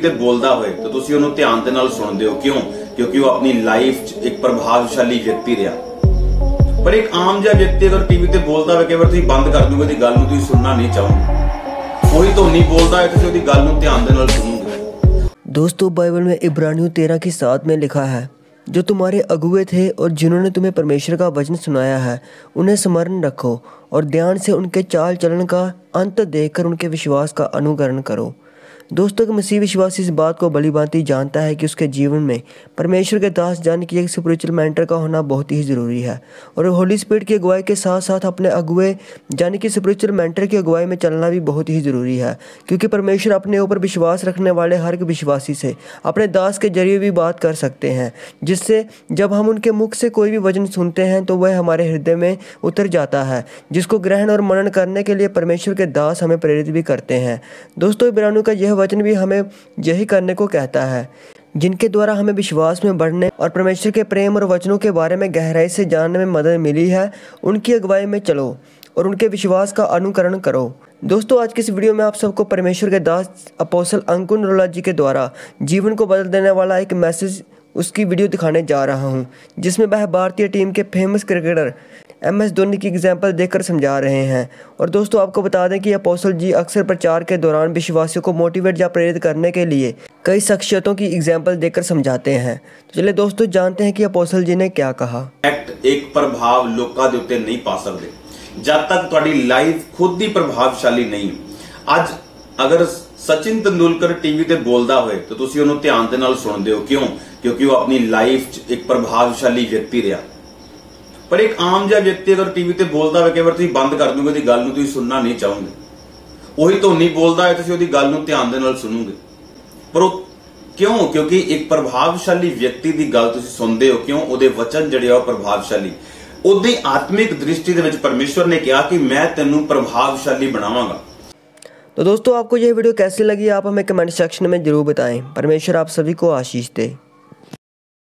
ਤੇ ਬੋਲਦਾ ਹੋਏ ਤਾਂ ਤੁਸੀਂ ਉਹਨੂੰ ਧਿਆਨ ਦੇ ਨਾਲ ਸੁਣਦੇ ਹੋ ਕਿਉਂ ਕਿਉਂਕਿ ਉਹ ਆਪਣੀ ਲਾਈਫ 'ਚ ਇੱਕ ਪ੍ਰਭਾਵਸ਼ਾਲੀ ਵਿਅਕਤੀ ਰਿਹਾ ਪਰ ਇੱਕ ਆਮ ਜਿਹਾ ਵਿਅਕਤੀ ਅਗਰ ਟੀਵੀ ਤੇ ਬੋਲਦਾ ਹੋਵੇ ਕਈ ਵਾਰ ਤੁਸੀਂ ਬੰਦ ਕਰ ਦੂਗੇ ਉਹਦੀ ਗੱਲ ਨੂੰ ਤੁਸੀਂ ਸੁਣਨਾ ਨਹੀਂ ਚਾਹੋਗੇ ਉਹੀ ਧੋਨੀ ਬੋਲਦਾ ਹੈ ਤੁਸੀਂ ਉਹਦੀ ਗੱਲ ਨੂੰ ਧਿਆਨ ਦੇ ਨਾਲ ਸੁਣੋਗੇ दोस्तों बाइबल में इब्रानियों तेरह की सात में लिखा है जो तुम्हारे अगुए थे और जिन्होंने तुम्हें परमेश्वर का वचन सुनाया है उन्हें स्मरण रखो और ध्यान से उनके चाल चलन का अंत देखकर उनके विश्वास का अनुकरण करो दोस्तों कि मसीह विश्वासी इस बात को भली भांति जानता है कि उसके जीवन में परमेश्वर के दास जान की एक स्पिरिचुअल मेंटर का होना बहुत ही ज़रूरी है। और होली स्पिरिट की अगुवाई के साथ साथ अपने अगुए यानी कि स्पिरिचुअल मेंटर की अगुवाई में चलना भी बहुत ही ज़रूरी है। क्योंकि परमेश्वर अपने ऊपर विश्वास रखने वाले हर एक विश्वासी से अपने दास के ज़रिए भी बात कर सकते हैं, जिससे जब हम उनके मुख से कोई भी वचन सुनते हैं तो वह हमारे हृदय में उतर जाता है, जिसको ग्रहण और मनन करने के लिए परमेश्वर के दास हमें प्रेरित भी करते हैं। दोस्तों, इब्रानियों का यह वचन भी हमें यही करने को कहता है, जिनके द्वारा हमें विश्वास में बढ़ने और परमेश्वर के प्रेम और वचनों के बारे में गहराई से जानने में मदद मिली है, उनकी अगुवाई में चलो और उनके विश्वास का अनुकरण करो। दोस्तों, आज की इस वीडियो में आप सबको परमेश्वर के दास अपोसल अंकुन रोला जी के द्वारा जीवन को बदल देने वाला एक मैसेज उसकी वीडियो दिखाने जा रहा हूं जिसमें वह भारतीय टीम के famous cricketer M S Dhoni की एग्जाम्पल देकर समझा रहे हैं और दोस्तों आपको बता दें कि अपोसल जी अक्सर प्रचार के दौरान विश्वासियों को मोटिवेट या प्रेरित करने के लिए कई शख्सियतों की एग्जाम्पल देकर समझाते हैं तो चलिए दोस्तों जानते हैं कि अपोसल जी ने क्या कहा ਐਕਟ ਇੱਕ ਪ੍ਰਭਾਵ ਲੋਕਾਂ ਦੇ ਉੱਤੇ ਨਹੀਂ ਪਾ ਸਕਦੇ ਜਦ ਤੱਕ ਤੁਹਾਡੀ ਲਾਈਫ ਖੁਦ ਹੀ ਪ੍ਰਭਾਵਸ਼ਾਲੀ ਨਹੀਂ ਅੱਜ ਅਗਰ ਸਚਿਨ ਤੰਦੂਲਕਰ ਟੀਵੀ ਤੇ ਬੋਲਦਾ ਹੋਏ, ਤਾਂ ਤੁਸੀਂ ਉਹਨੂੰ ਧਿਆਨ ਦੇ ਨਾਲ ਸੁਣਦੇ ਹੋ। ਕਿਉਂ? ਕਿਉਂਕਿ ਉਹ ਆਪਣੀ ਲਾਈਫ 'ਚ ਇੱਕ ਪ੍ਰਭਾਵਸ਼ਾਲੀ ਵਿਅਕਤੀ ਰਿਹਾ। ਪਰ ਇੱਕ ਆਮ ਜਿਹਾ ਵਿਅਕਤੀ ਅਗਰ ਟੀਵੀ ਤੇ ਬੋਲਦਾ ਹੋਵੇ ਕਈ ਵਾਰ ਤੁਸੀਂ ਬੰਦ ਕਰ ਦੋਗੇ, ਉਹਦੀ ਗੱਲ ਨੂੰ ਤੁਸੀਂ ਸੁਣਨਾ ਨਹੀਂ ਚਾਹੋਗੇ। ਉਹੀ ਧੋਨੀ ਬੋਲਦਾ ਹੈ ਤੁਸੀਂ ਉਹਦੀ ਗੱਲ ਨੂੰ ਧਿਆਨ ਦੇ ਨਾਲ ਸੁਣੋਗੇ। ਪਰ ਉਹ ਕਿਉਂ? ਕਿਉਂਕਿ ਇੱਕ ਪ੍ਰਭਾਵਸ਼ਾਲੀ ਵਿਅਕਤੀ ਦੀ ਗੱਲ ਤੁਸੀਂ ਸੁਣਦੇ ਹੋ। ਕਿਉਂ? ਉਹਦੇ ਵਚਨ ਜਿਹੜੇ ਆ, ਉਹ ਪ੍ਰਭਾਵਸ਼ਾਲੀ। ਉਹਦੀ ਆਤਮਿਕ ਦ੍ਰਿਸ਼ਟੀ ਦੇ ਵਿੱਚ ਪਰਮੇਸ਼ਵਰ ਨੇ ਕਿਹਾ ਕਿ ਮੈਂ ਤੈਨੂੰ ਪ੍ਰਭਾਵਸ਼ਾਲੀ ਬਣਾਵਾਂਗਾ। तो दोस्तों, आपको यह वीडियो कैसी लगी, आप हमें कमेंट सेक्शन में ज़रूर बताएँ। परमेश्वर आप सभी को आशीष दे।